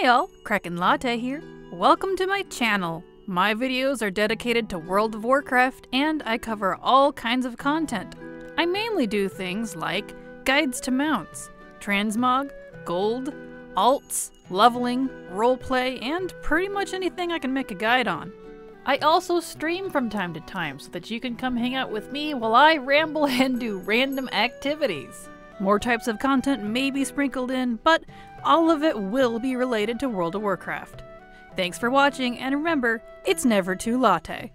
Hi all, Kraken Latte here. Welcome to my channel. My videos are dedicated to World of Warcraft and I cover all kinds of content. I mainly do things like guides to mounts, transmog, gold, alts, leveling, roleplay, and pretty much anything I can make a guide on. I also stream from time to time so that you can come hang out with me while I ramble and do random activities. More types of content may be sprinkled in, but all of it will be related to World of Warcraft. Thanks for watching, and remember, it's never too latte.